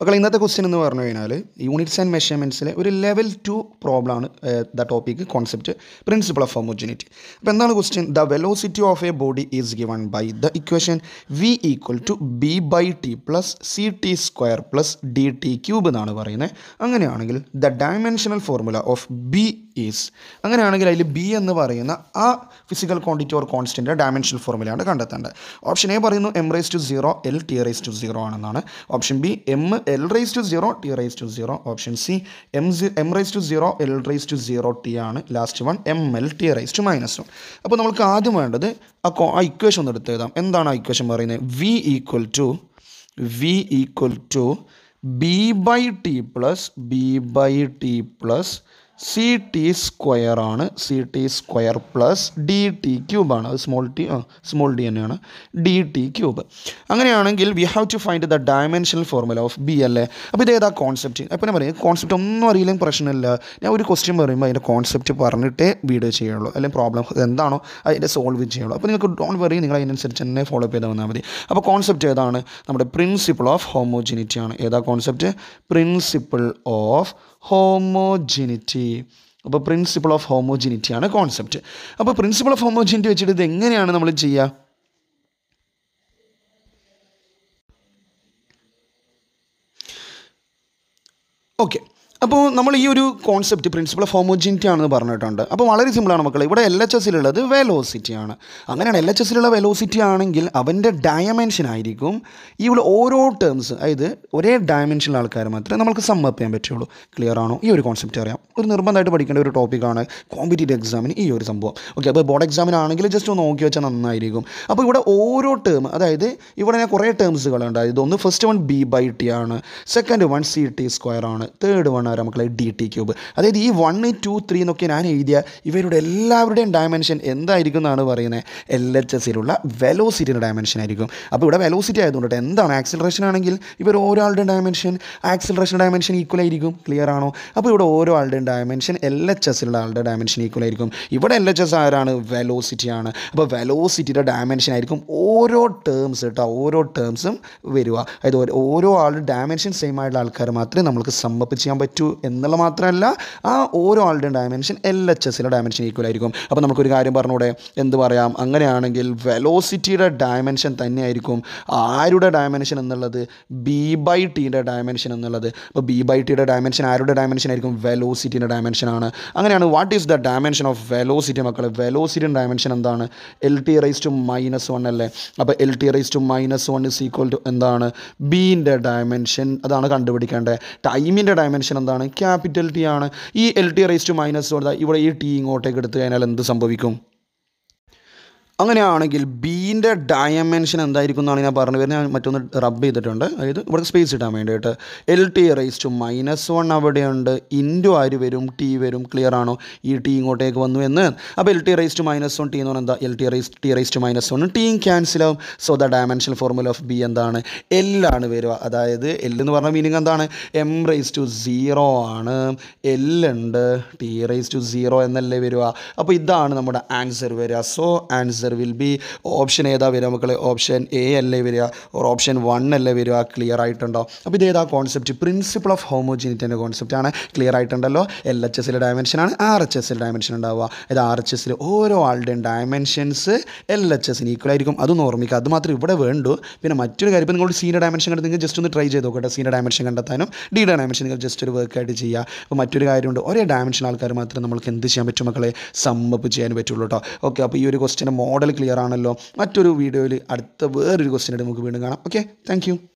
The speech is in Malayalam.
മക്കളെ ഇന്നത്തെ ക്വസ്റ്റ്യൻ എന്ന് പറഞ്ഞു കഴിഞ്ഞാൽ യൂണിറ്റ്സ് ആൻഡ് മെഷർമെന്റ്സിലെ ഒരു ലെവൽ ടു പ്രോബ്ലം ആണ് the topic concept principle of homogeneity അപ്പോൾ എന്താണ് question the velocity of a body is given by the equation V equal to B by T plus C T square plus D T cube എന്നാണ് പറയുന്നത്. അങ്ങനെയാണെങ്കിൽ the dimensional formula of B is അങ്ങനെയാണെങ്കിൽ അതിൽ ബി എന്ന് പറയുന്ന ആ physical quantity or constant dimensional ഫോർമുലയാണ് കണ്ടെത്തേണ്ടത്. ഓപ്ഷൻ എ പറയുന്നു M raise to zero L T raise to zero ആണെന്നാണ്. Option B M L raise to zero T raise to zero option C M M raise to zero L raise to zero T ആണ്. Last one M L T raise to minus one അപ്പോൾ നമുക്ക് ആദ്യം വേണ്ടത് ആ ആ ഇക്വേഷൻ ഒന്ന് എടുത്ത് എഴുതാം. എന്താണ് ആ ഇക്വേഷൻ പറയുന്നത്? V equal to V equal to B by T plus B by T plus C T square ആണ്. C T square plus D T ആണ്. അത് സ്മോൾ ടി സ്മോൾ ഡി തന്നെയാണ് ഡി ടി ക്യൂബ് അങ്ങനെയാണെങ്കിൽ we have to find the dimensional formula of B അല്ലേ? അപ്പോൾ ഇത് ഏതാ കോൺസെപ്റ്റ് അപ്പോൾ ഞാൻ പറയും കോൺസെപ്റ്റ് ഒന്നും അറിയില്ലെങ്കിൽ പ്രശ്നമില്ല. ഞാൻ ഒരു ക്വസ്റ്റ്യൻ പറയുമ്പോൾ അതിന്റെ കോൺസെപ്റ്റ് പറഞ്ഞിട്ടേ വീഡിയോ ചെയ്യുള്ളൂ. അല്ലെങ്കിൽ പ്രോബ്ലം എന്താണോ അതിന്റെ സോൾവ് ചെയ്യുള്ളൂ. അപ്പോൾ നിങ്ങൾക്ക് ഡോൺ വറി നിങ്ങൾ അതിനനുസരിച്ച് തന്നെ ഫോളോ അപ്പ് വന്നാൽ മതി. അപ്പോൾ കോൺസെപ്റ്റ് ഏതാണ്? നമ്മുടെ പ്രിൻസിപ്പിൾ ഓഫ് ഹോമോജിനിറ്റി ആണ്. ഏതാ കോൺസെപ്റ്റ് പ്രിൻസിപ്പിൾ ഓഫ് ഹോമോജിനിറ്റി അപ്പോൾ പ്രിൻസിപ്പിൾ ഓഫ് ഹോമോജിനിറ്റി ആണ് കോൺസെപ്റ്റ് അപ്പോൾ പ്രിൻസിപ്പിൾ ഓഫ് ഹോമോജിനിറ്റി വെച്ചിട്ട് ഇത് എങ്ങനെയാണ് നമ്മൾ ചെയ്യുക ഓക്കെ അപ്പോൾ നമ്മൾ ഈ ഒരു കോൺസെപ്റ്റ് പ്രിൻസിപ്പൾ ഓഫ് ഹോമോജിനിറ്റി ആണെന്ന് പറഞ്ഞിട്ടുണ്ട്. അപ്പോൾ വളരെ സിമ്പിളാണ് മക്കളെ. ഇവിടെ എൽ എച്ച് എസിലുള്ളത് വെലോസിറ്റി ആണ്. അങ്ങനെയാണ് എൽ എച്ച് എസിലുള്ള വെലോസിറ്റി ആണെങ്കിൽ അവന്റെ ഡയമെൻഷൻ ആയിരിക്കും ഈ ഉള്ള ഓരോ ടേംസ് അതായത് ഒരേ ഡയമെൻഷനിലുള്ള ആൾക്കാർ മാത്രമേ നമുക്ക് സമ്മപ്പ് ചെയ്യാൻ പറ്റുള്ളൂ. ക്ലിയർ ആണോ? ഈ ഒരു കോൺസെപ്റ്റ് അറിയാം. ഒരു നിർബന്ധമായിട്ട് പഠിക്കേണ്ട ഒരു ടോപ്പിക്കാണ് കോമ്പറ്റേറ്റീവ് എക്സാമിന് ഈ ഒരു സംഭവം. ഓക്കെ അപ്പോൾ ബോർഡ് എക്സാമിനാണെങ്കിൽ ജസ്റ്റ് ഒന്ന് നോക്കി വെച്ചാൽ നന്നായിരിക്കും. അപ്പോൾ ഇവിടെ ഓരോ ടേം അതായത് ഇവിടെ ഞാൻ കുറേ ടേംസുകളുണ്ട് അതായത് ഒന്ന് first one B by T ആണ്. Second one C T square ആണ്. തേർഡ് വൺ ആണ് മക്കളെ ഡി ടി ക്യൂബ് അതായത് ഈ വൺ ടു ത്രീ എന്നൊക്കെ ഞാൻ എഴുതിയ ഇവരുടെ എല്ലാവരുടെയും ഡയമെൻഷൻ എന്തായിരിക്കും എന്നാണ് പറയുന്നത് എൽ എച്ച് എസിലുള്ള വെലോസിറ്റിയുടെ ഡയമെൻഷൻ ആയിരിക്കും. അപ്പോൾ ഇവിടെ വെലോസിറ്റി ആയതുകൊണ്ട് എന്താണ് ആക്സിലറേഷൻ ആണെങ്കിൽ ഇവർ ഓരോ ആളുടെയും ഡയമെൻഷൻ ആക്സിലറേഷൻ ഡയമെൻഷൻ ഈക്വൽ ആയിരിക്കും. ക്ലിയർ ആണോ? അപ്പോൾ ഇവിടെ ഓരോ ആളുടെയും ഡയമെൻഷൻ എൽ എച്ച് എസിലുള്ള ആളുടെ ഡയമെൻഷൻ ഈക്വൽ ആയിരിക്കും. ഇവിടെ എൽ എച്ച് എസ് ആരാണ്? വെലോസിറ്റി ആണ്. അപ്പോൾ വെലോസിറ്റിയുടെ ഡയമെൻഷൻ ആയിരിക്കും ഓരോ ടേംസ് കേട്ടോ ഓരോ ടേംസും വരിക. അതായത് ഓരോ ആളുടെ ഡയമെൻഷൻ സെയിം ആയിട്ടുള്ള ആൾക്കാർ മാത്രമേ നമുക്ക് സമ്മപ്പ് ചെയ്യാൻ പറ്റൂ. എന്നുള്ള മാത്രമല്ല ആ ഓരോ ആളുടെയും ഡയമെൻഷൻ എൽ എച്ച് എസിലെ ഡയമെൻഷൻ ഈക്വൽ ആയിരിക്കും. അപ്പോൾ നമുക്കൊരു കാര്യം പറഞ്ഞൂടെ? എന്ത് പറയാം? അങ്ങനെയാണെങ്കിൽ വെലോസിറ്റിയുടെ ഡയമെൻഷൻ തന്നെയായിരിക്കും. ആരുടെ ഡയമെൻഷൻ എന്നുള്ളത്? ബി ബൈ ടീന്റെ ഡയമെൻഷൻ എന്നുള്ളത്. അപ്പോൾ ബി ബൈ ടിയുടെ ഡയമെൻഷൻ ആരുടെ ഡയമെൻഷൻ ആയിരിക്കും? വെലോസിറ്റിന്റെ ഡയമെൻഷൻ ആണ്. അങ്ങനെയാണ് what is the dimension of velocity മക്കളെ? വെലോസിറ്റിന്റെ ഡയമെൻഷൻ എന്താണ്? L T rise to minus one അല്ലേ? അപ്പോൾ L T rise to minus one is equal to എന്താണ്? ബീന്റെ ഡയമെൻഷൻ അതാണ് കണ്ടുപിടിക്കേണ്ടത്. ടൈമിന്റെ ഡയമെൻഷൻ എന്താണ് ക്യാപിറ്റൽ ടി ആണ്. ഈ L T raise to minus ഇവിടെ ഈ ടി ഇങ്ങോട്ടേക്ക് എടുത്തു കഴിഞ്ഞാൽ എന്ത് സംഭവിക്കും? അങ്ങനെയാണെങ്കിൽ ബീന്റെ ഡയമെൻഷൻ എന്തായിരിക്കും എന്നാണ് ഞാൻ പറഞ്ഞു വരുന്നത്. ഞാൻ മറ്റൊന്ന് റബ്ബ് ചെയ്തിട്ടുണ്ട്. അതായത് ഇവിടെ സ്പേസ് ഇടാൻ വേണ്ടിയിട്ട്. L T rise to minus one അവിടെയുണ്ട്. ഇന്റു ആര് വരും? ടി വരും. ക്ലിയർ ആണോ? ഈ ടി ഇങ്ങോട്ടേക്ക് വന്നു എന്ന്. അപ്പോൾ L T rise to minus one T എന്ന് പറഞ്ഞാൽ എന്താ? L T rise T rise to minus one team cancel ആവും. So the dimension formula of B എന്താണ്? എല്ലാണ് വരിക. അതായത് എൽ എന്ന് പറഞ്ഞ മീനിങ് എന്താണ്? എം റൈസ് ടു സീറോ ആണ്. എൽ ഉണ്ട്. ടി റൈസ് ടു സീറോ എന്നല്ലേ വരിക. അപ്പോൾ ഇതാണ് നമ്മുടെ ആൻസർ വരിക. So answer will be option ഏതാ വരിക മക്കളെ? ഓപ്ഷൻ എ അല്ലേ വരിക? ഓർ ഓപ്ഷൻ വൺ അല്ലേ വരിക? ക്ലിയർ ആയിട്ടുണ്ടോ? അപ്പോൾ ഇത് ഏതാ കോൺസെപ്റ്റ് പ്രിൻസിപ്പിൾ ഓഫ് ഹോമോജിനിറ്റിന്റെ കോൺസെപ്റ്റ് ആണ്. ക്ലിയർ ആയിട്ടുണ്ടല്ലോ? എൽ എച്ച് എസിലെ ഡയമെൻഷൻ ആണ്. ആർ എച്ച് എസിൽ ഡയമെൻഷൻ ഉണ്ടാവുക. ഇത് ആർ എച്ച് എസിൽ ഓരോ ആളുടെയും ഡയമെൻഷൻസ് എൽ എച്ച് എസിന് ഈക്വൽ ആയിരിക്കും. അതൊന്നും ഓർമ്മിക്കുക അത് മാത്രം ഇവിടെ വേണ്ടു. പിന്നെ മറ്റൊരു കാര്യം ഇപ്പോൾ നിങ്ങൾ സീനിയർ ഡയമെൻഷൻ കണ്ട് നിങ്ങൾ ജസ്റ്റ് ഒന്ന് ട്രൈ ചെയ്ത് നോക്കട്ടെ. സീനിയർ ഡയമെൻഷൻ കണ്ടെത്താനും ഡിയുടെ ഡയമെൻഷൻ നിങ്ങൾ ജസ്റ്റ് ഒരു വർക്ക് ആയിട്ട് ചെയ്യുക. അപ്പോൾ മറ്റൊരു കാര്യമുണ്ട്. ഒരേ ഡയമെൻഷൻ ആൾക്കാർ മാത്രമേ നമുക്ക് എന്ത് ചെയ്യാൻ പറ്റും മക്കളെ? സമ്മപ്പ് ചെയ്യാൻ പറ്റുള്ളൂ കേട്ടോ ഓക്കെ അപ്പോൾ ഈ ഒരു ക്വസ്റ്റിന്റെ മോഡൽ ക്ലിയർ ആണല്ലോ. മറ്റൊരു വീഡിയോയിൽ അടുത്ത വേറൊരു ക്വസ്റ്റിനായിട്ട് നമുക്ക് വീണ്ടും കാണാം. Okay thank